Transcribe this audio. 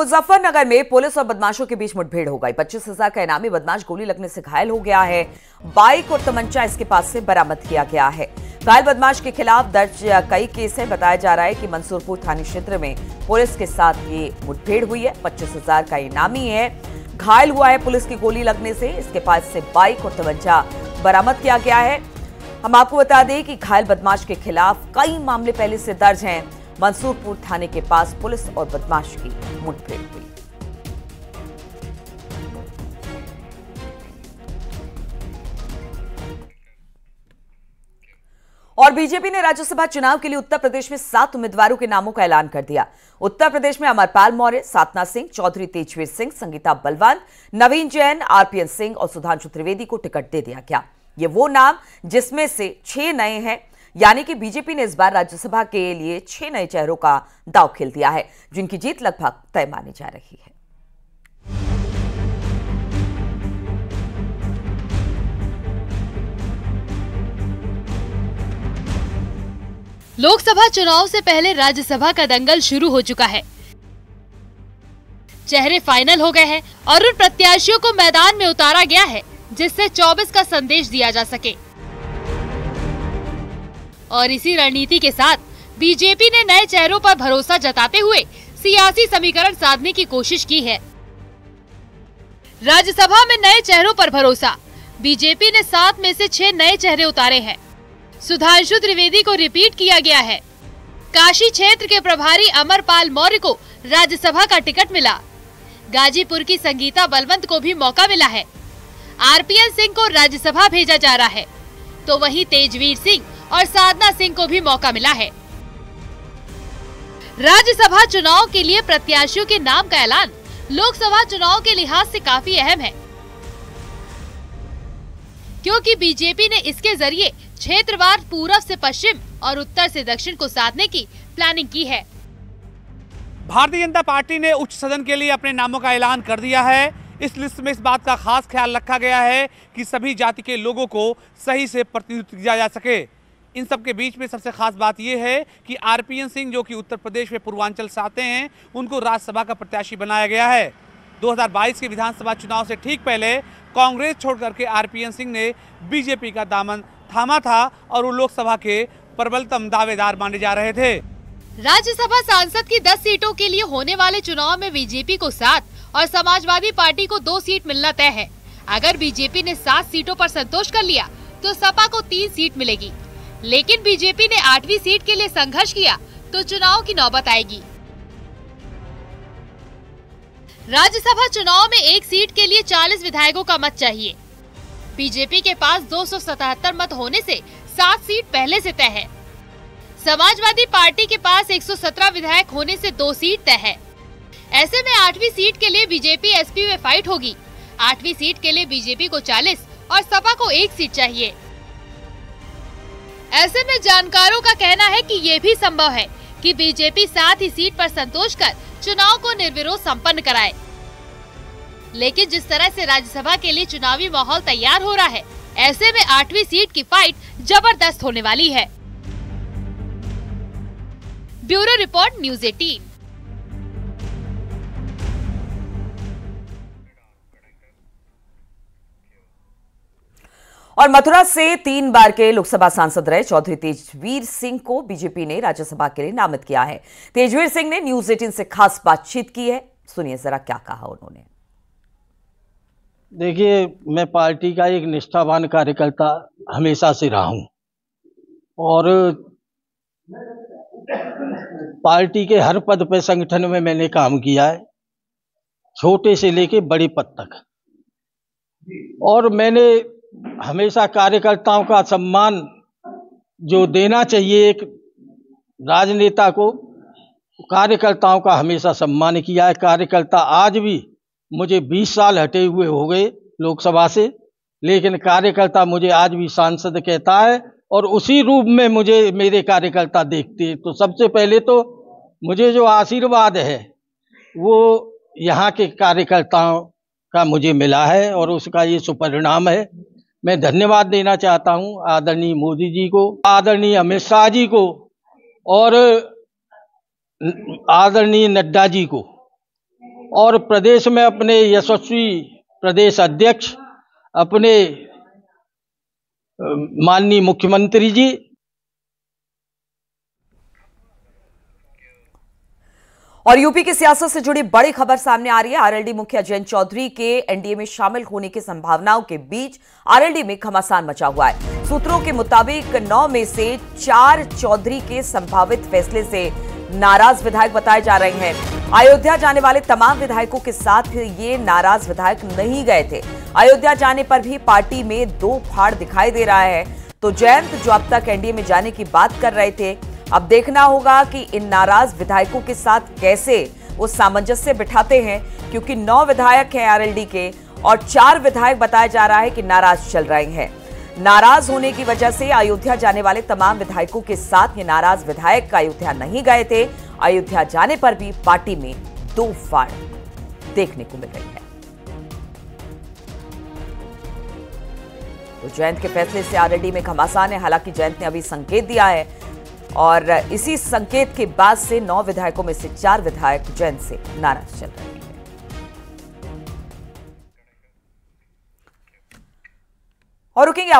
मुजफ्फरनगर में पुलिस और बदमाशों के बीच मुठभेड़ हो गई। पच्चीस हज़ार का इनामी बदमाश गोली लगने से घायल हो गया है। बाइक और तमंचा इसके पास से बरामद किया गया है। घायल बदमाश के खिलाफ दर्ज कई केस। है बताया जा रहा है कि मंसूरपुर थाने क्षेत्र में पुलिस के साथ ये मुठभेड़ हुई है। पच्चीस का इनामी है। घायल हुआ है पुलिस की गोली लगने से। इसके पास से बाइक और तमंचा बरामद किया गया है। हम आपको बता दें कि घायल बदमाश के खिलाफ कई मामले पहले से दर्ज हैं। मंसूरपुर थाने के पास पुलिस और बदमाश की मुठभेड़ हुई। और बीजेपी ने राज्यसभा चुनाव के लिए उत्तर प्रदेश में सात उम्मीदवारों के नामों का ऐलान कर दिया। उत्तर प्रदेश में अमरपाल मौर्य सातना सिंह, चौधरी तेजवीर सिंह, संगीता बलवान नवीन जैन, आरपीएन सिंह और सुधांशु त्रिवेदी को टिकट दे दिया गया। ये वो नाम जिसमें से छह नए हैं। यानी कि बीजेपी ने इस बार राज्यसभा के लिए छह नए चेहरों का दाव खेल दिया है, जिनकी जीत लगभग तय मानी जा रही है। लोकसभा चुनाव से पहले राज्यसभा का दंगल शुरू हो चुका है। चेहरे फाइनल हो गए हैं और उन प्रत्याशियों को मैदान में उतारा गया है, जिससे 24 का संदेश दिया जा सके। और इसी रणनीति के साथ बीजेपी ने नए चेहरों पर भरोसा जताते हुए सियासी समीकरण साधने की कोशिश की है। राज्यसभा में नए चेहरों पर भरोसा। बीजेपी ने सात में से छह नए चेहरे उतारे हैं। सुधांशु त्रिवेदी को रिपीट किया गया है। काशी क्षेत्र के प्रभारी अमरपाल मौर्य को राज्यसभा का टिकट मिला। गाजीपुर की संगीता बलवंत को भी मौका मिला है। आरपीएन सिंह को राज्यसभा भेजा जा रहा है। तो वहीं तेजवीर सिंह और साधना सिंह को भी मौका मिला है। राज्यसभा चुनाव के लिए प्रत्याशियों के नाम का ऐलान, लोकसभा चुनाव के लिहाज से काफ़ी अहम है। क्योंकि बीजेपी ने इसके ज़रिए क्षेत्रवार पूरब से पश्चिम और उत्तर से दक्षिण को साधने की प्लानिंग की है। भारतीय जनता पार्टी ने उच्च सदन के लिए अपने नामों का ऐलान कर दिया है। इस लिस्ट में इस बात का खास ख्याल रखा गया है कि सभी जाति के लोगों को सही से प्रतिनिधित्व दिया जा सके। इन सब के बीच में सबसे खास बात यह है कि आरपीएन सिंह जो कि उत्तर प्रदेश में पूर्वांचल से आते हैं, उनको राज्यसभा का प्रत्याशी बनाया गया है। 2022 के विधानसभा चुनाव से ठीक पहले कांग्रेस छोड़ करके आरपीएन सिंह ने बीजेपी का दामन थामा था और वो लोकसभा के प्रबलतम दावेदार माने जा रहे थे। राज्यसभा सांसद की 10 सीटों के लिए होने वाले चुनाव में बीजेपी को सात और समाजवादी पार्टी को दो सीट मिलना तय है। अगर बीजेपी ने सात सीटों पर संतोष कर लिया तो सपा को तीन सीट मिलेगी। लेकिन बीजेपी ने आठवीं सीट के लिए संघर्ष किया तो चुनाव की नौबत आएगी। राज्यसभा चुनाव में एक सीट के लिए 40 विधायकों का मत चाहिए। बीजेपी के पास 277 मत होने से सात सीट पहले से तय है। समाजवादी पार्टी के पास 117 विधायक होने से दो सीट तय है। ऐसे में आठवीं सीट के लिए बीजेपी, एसपी में फाइट होगी। आठवीं सीट के लिए बीजेपी को 40 और सपा को एक सीट चाहिए। ऐसे में जानकारों का कहना है कि ये भी संभव है कि बीजेपी साथ ही सीट पर संतोष कर चुनाव को निर्विरोध संपन्न कराए। लेकिन जिस तरह से राज्यसभा के लिए चुनावी माहौल तैयार हो रहा है, ऐसे में आठवीं सीट की फाइट ज़बरदस्त होने वाली है। Bureau report, news eighteen. और मथुरा से तीन बार के लोकसभा सांसद रहे। चौधरी तेजवीर सिंह को बीजेपी ने राज्यसभा के लिए नामित किया है। तेजवीर सिंह ने न्यूज़ एटीन से खास बातचीत की है। सुनिए जरा क्या कहा उन्होंने। देखिए, मैं पार्टी का एक निष्ठावान कार्यकर्ता हमेशा से रहा हूँ और पार्टी के हर पद पर संगठन में मैंने काम किया है, छोटे से लेके बड़े पद तक। और मैंने हमेशा कार्यकर्ताओं का सम्मान जो देना चाहिए एक राजनेता को, कार्यकर्ताओं का हमेशा सम्मान किया है। कार्यकर्ता आज भी मुझे 20 साल हटे हुए हो गए लोकसभा से, लेकिन कार्यकर्ता मुझे आज भी सांसद कहता है और उसी रूप में मुझे मेरे कार्यकर्ता देखते हैं। तो सबसे पहले तो मुझे जो आशीर्वाद है, वो यहाँ के कार्यकर्ताओं का मुझे मिला है और उसका ये सुपरिणाम है मैं धन्यवाद देना चाहता हूँ आदरणीय मोदी जी को, आदरणीय अमित शाह जी को और आदरणीय नड्डा जी को। और प्रदेश में अपने यशस्वी प्रदेश अध्यक्ष, अपने माननीय मुख्यमंत्री जी और यूपी की सियासत से जुड़ी बड़ी खबर सामने आ रही है। आरएलडी मुखिया जयंत चौधरी के एनडीए में शामिल होने की संभावनाओं के बीच आरएलडी में घमासान मचा हुआ है। सूत्रों के मुताबिक नौ में से चार चौधरी के संभावित फैसले से नाराज़ विधायक बताए जा रहे हैं। अयोध्या जाने वाले तमाम विधायकों के साथ ये नाराज़ विधायक नहीं गए थे। अयोध्या जाने पर भी पार्टी में दो फाड़ दिखाई दे रहा है। तो जयंत जो अब तक एनडीए में जाने की बात कर रहे थे अब देखना होगा कि इन नाराज़ विधायकों के साथ कैसे वो सामंजस्य बिठाते हैं, क्योंकि नौ विधायक हैं आरएलडी के और चार विधायक बताया जा रहा है कि नाराज़ चल रहे हैं। नाराज़ होने की वजह से अयोध्या जाने वाले तमाम विधायकों के साथ ये नाराज़ विधायक अयोध्या नहीं गए थे। अयोध्या जाने पर भी पार्टी में दो फाड़ देखने को मिल रही है। तो जयंत के फैसले से आरएलडी में घमासान है, हालाँकि जयंत ने अभी संकेत दिया है और इसी संकेत के बाद से नौ विधायकों में से चार विधायक जैन से नाराज़ चल रहे हैं। और रुकेंगे आप।